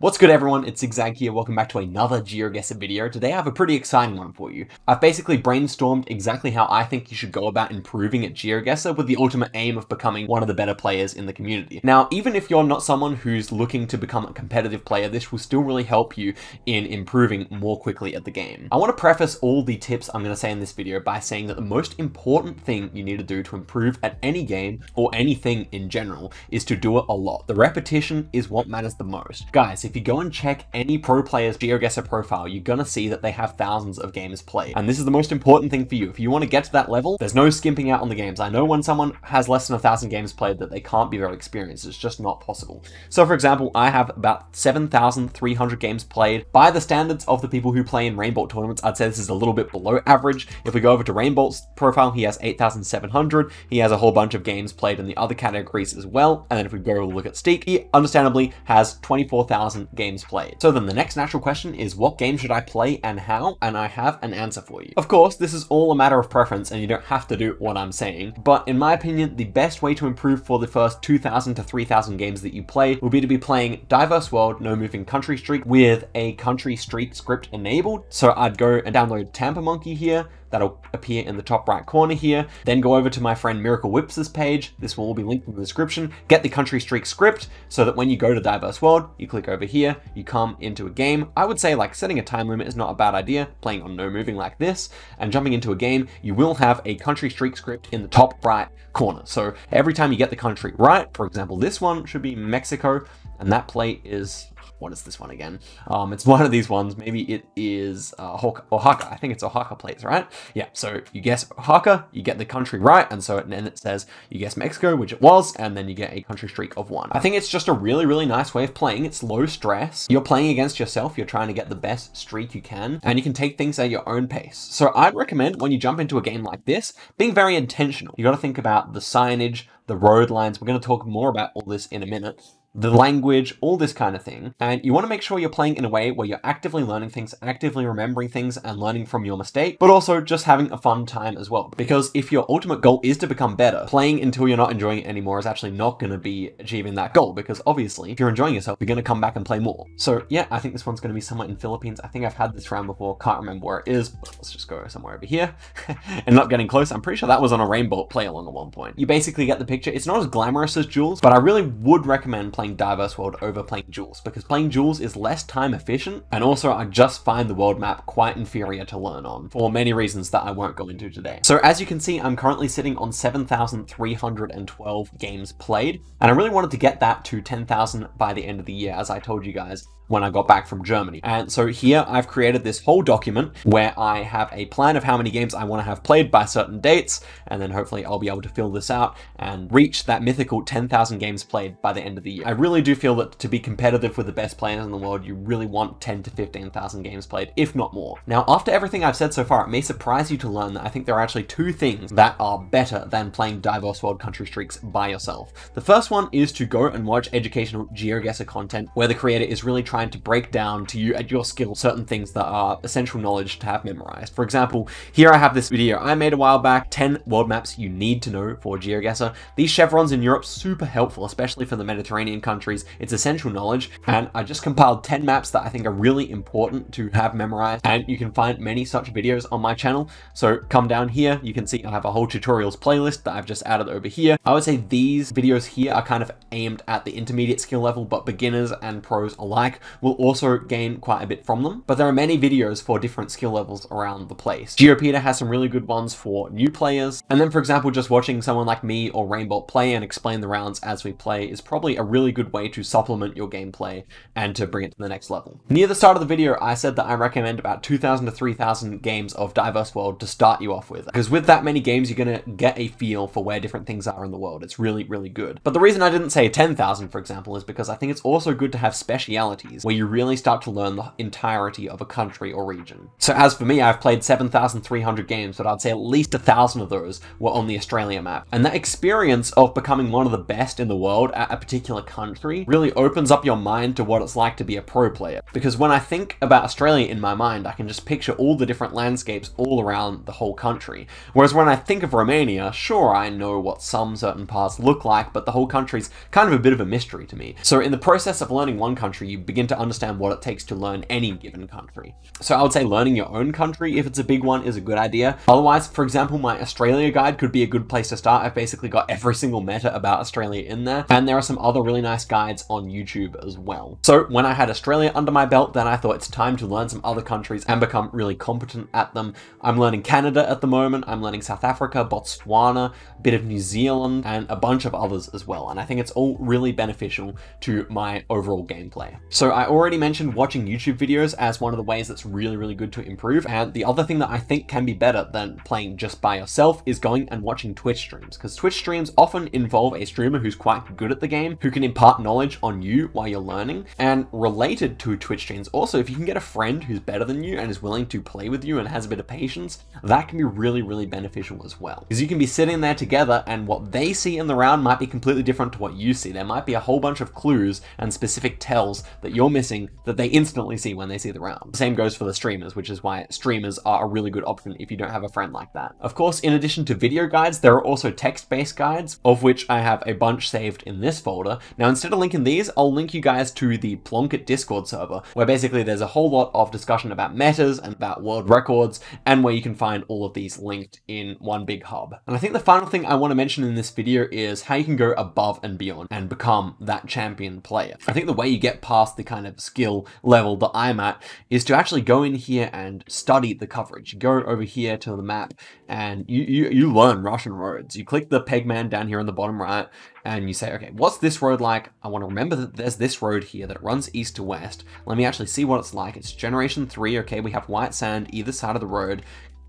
What's good everyone, it's Zigzag here, welcome back to another GeoGuessr video. Today I have a pretty exciting one for you. I've basically brainstormed exactly how I think you should go about improving at GeoGuessr with the ultimate aim of becoming one of the better players in the community. Now, even if you're not someone who's looking to become a competitive player, this will still really help you in improving more quickly at the game. I want to preface all the tips I'm going to say in this video by saying that the most important thing you need to do to improve at any game, or anything in general, is to do it a lot. The repetition is what matters the most. Guys, if you go and check any pro player's GeoGuessr profile, you're gonna see that they have thousands of games played. And this is the most important thing for you. If you want to get to that level, there's no skimping out on the games. I know when someone has less than a thousand games played that they can't be very experienced. It's just not possible. So for example, I have about 7,300 games played. By the standards of the people who play in Rainbolt tournaments, I'd say this is a little bit below average. If we go over to Rainbolt's profile, he has 8,700. He has a whole bunch of games played in the other categories as well. And then if we go look at Steek, he understandably has 24,000 games played. So then the next natural question is what game should I play and how? And I have an answer for you. Of course, this is all a matter of preference and you don't have to do what I'm saying, but in my opinion, the best way to improve for the first 2,000 to 3,000 games that you play will be to be playing Diverse World No Moving Country Streak with a country streak script enabled. So I'd go and download Tamper Monkey here, That'll appear in the top right corner here. Then go over to my friend Miracle Whips' page. This will all be linked in the description. Get the Country Streak script so that when you go to Diverse World, you click over here, you come into a game. I would say like setting a time limit is not a bad idea, playing on no moving like this, and jumping into a game, you will have a Country Streak script in the top right corner. So every time you get the country right, for example, this one should be Mexico, and that plate is what is this one again? Um, it's one of these ones. Maybe it is uh, Oaxaca. I think it's Oaxaca plates, right? Yeah, so you guess Oaxaca, you get the country right, and so then it says you guess Mexico, which it was, and then you get a country streak of one. I think it's just a really, really nice way of playing. It's low stress. You're playing against yourself. You're trying to get the best streak you can, and you can take things at your own pace. So I'd recommend when you jump into a game like this, being very intentional. You got to think about the signage, the road lines. We're going to talk more about all this in a minute the language, all this kind of thing. And you want to make sure you're playing in a way where you're actively learning things, actively remembering things and learning from your mistake, but also just having a fun time as well. Because if your ultimate goal is to become better, playing until you're not enjoying it anymore is actually not going to be achieving that goal. Because obviously, if you're enjoying yourself, you're going to come back and play more. So yeah, I think this one's going to be somewhere in Philippines. I think I've had this round before. Can't remember where it is. but let's just go somewhere over here and not getting close. I'm pretty sure that was on a Rainbolt play along at one point. You basically get the picture. It's not as glamorous as Duels, but I really would recommend playing Diverse World over playing Duels, because playing Duels is less time efficient, and also I just find the world map quite inferior to learn on, for many reasons that I won't go into today. So as you can see, I'm currently sitting on 7,312 games played, and I really wanted to get that to 10,000 by the end of the year, as I told you guys when I got back from Germany. And so here I've created this whole document where I have a plan of how many games I want to have played by certain dates, and then hopefully I'll be able to fill this out and reach that mythical 10,000 games played by the end of the year. I really do feel that to be competitive with the best players in the world, you really want 10 to 15,000 games played, if not more. Now, after everything I've said so far, it may surprise you to learn that I think there are actually two things that are better than playing diverse world country streaks by yourself. The first one is to go and watch educational GeoGuessr content where the creator is really trying to break down to you at your skill certain things that are essential knowledge to have memorized. For example, here I have this video I made a while back, 10 world maps you need to know for GeoGuessr. These chevrons in Europe, super helpful, especially for the Mediterranean countries. It's essential knowledge, and I just compiled 10 maps that I think are really important to have memorized, and you can find many such videos on my channel. So come down here, you can see I have a whole tutorials playlist that I've just added over here. I would say these videos here are kind of aimed at the intermediate skill level, but beginners and pros alike will also gain quite a bit from them. But there are many videos for different skill levels around the place. GeoPeter has some really good ones for new players. And then for example, just watching someone like me or Rainbolt play and explain the rounds as we play is probably a really good way to supplement your gameplay and to bring it to the next level. Near the start of the video, I said that I recommend about 2,000 to 3,000 games of Diverse World to start you off with. Because with that many games, you're going to get a feel for where different things are in the world. It's really, really good. But the reason I didn't say 10,000, for example, is because I think it's also good to have specialities where you really start to learn the entirety of a country or region. So as for me, I've played 7,300 games, but I'd say at least a thousand of those were on the Australia map. And that experience of becoming one of the best in the world at a particular country country really opens up your mind to what it's like to be a pro player. Because when I think about Australia in my mind, I can just picture all the different landscapes all around the whole country. Whereas when I think of Romania, sure, I know what some certain parts look like, but the whole country's kind of a bit of a mystery to me. So in the process of learning one country, you begin to understand what it takes to learn any given country. So I would say learning your own country, if it's a big one, is a good idea. Otherwise, for example, my Australia guide could be a good place to start. I've basically got every single meta about Australia in there, and there are some other really nice guides on YouTube as well. So when I had Australia under my belt, then I thought it's time to learn some other countries and become really competent at them. I'm learning Canada at the moment, I'm learning South Africa, Botswana, a bit of New Zealand, and a bunch of others as well. And I think it's all really beneficial to my overall gameplay. So I already mentioned watching YouTube videos as one of the ways that's really, really good to improve. And the other thing that I think can be better than playing just by yourself is going and watching Twitch streams. Because Twitch streams often involve a streamer who's quite good at the game, who can impart knowledge on you while you're learning. And related to Twitch streams, also, if you can get a friend who's better than you and is willing to play with you and has a bit of patience, that can be really, really beneficial as well. Because you can be sitting there together and what they see in the round might be completely different to what you see. There might be a whole bunch of clues and specific tells that you're missing that they instantly see when they see the round. The same goes for the streamers, which is why streamers are a really good option if you don't have a friend like that. Of course, in addition to video guides, there are also text-based guides, of which I have a bunch saved in this folder. Now, instead of linking these, I'll link you guys to the Plonkit Discord server, where basically there's a whole lot of discussion about metas and about world records, and where you can find all of these linked in one big hub. And I think the final thing I want to mention in this video is how you can go above and beyond and become that champion player. I think the way you get past the kind of skill level that I'm at is to actually go in here and study the coverage. You go over here to the map and you, you, you learn Russian roads. You click the pegman down here on the bottom right and you say, okay, what's this road like? I want to remember that there's this road here that runs east to west. Let me actually see what it's like. It's generation three. Okay, we have white sand either side of the road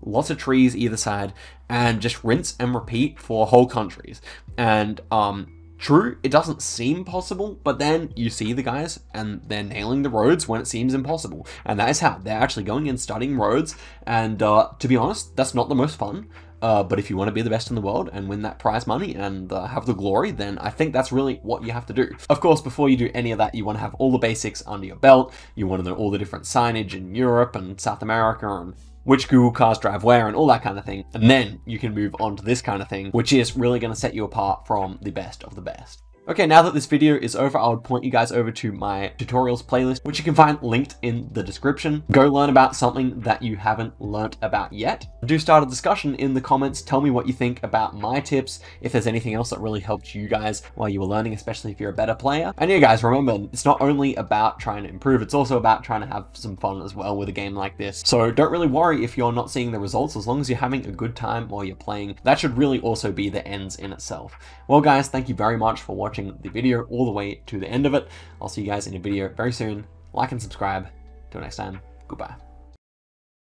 lots of trees either side, and just rinse and repeat for whole countries. And um, True, it doesn't seem possible, but then you see the guys and they're nailing the roads when it seems impossible. And that is how they're actually going and studying roads. And uh, to be honest, that's not the most fun. Uh, but if you want to be the best in the world and win that prize money and uh, have the glory, then I think that's really what you have to do. Of course, before you do any of that, you want to have all the basics under your belt. You want to know all the different signage in Europe and South America and which Google cars drive where and all that kind of thing. And then you can move on to this kind of thing, which is really going to set you apart from the best of the best. Okay, now that this video is over, I would point you guys over to my tutorials playlist, which you can find linked in the description. Go learn about something that you haven't learnt about yet. Do start a discussion in the comments. Tell me what you think about my tips, if there's anything else that really helped you guys while you were learning, especially if you're a better player. And yeah, guys, remember, it's not only about trying to improve, it's also about trying to have some fun as well with a game like this. So don't really worry if you're not seeing the results, as long as you're having a good time while you're playing. That should really also be the ends in itself. Well, guys, thank you very much for watching watching the video all the way to the end of it. I'll see you guys in a video very soon. Like and subscribe. Till next time, goodbye.